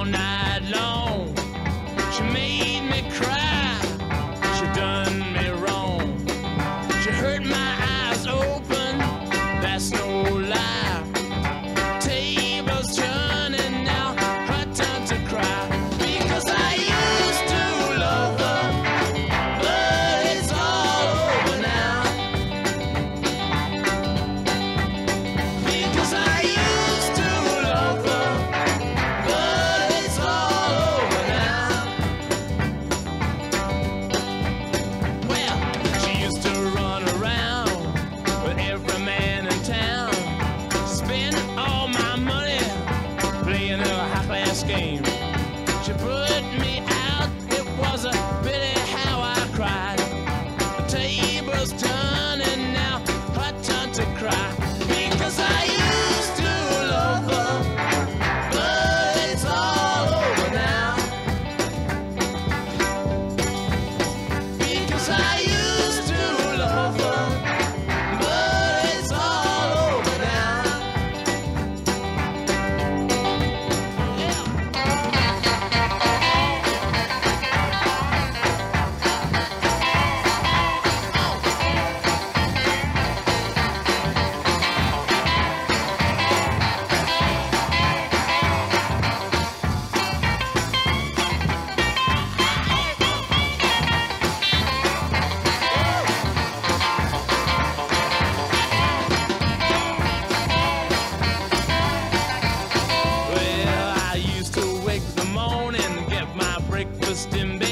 all night. Breakfast in bed.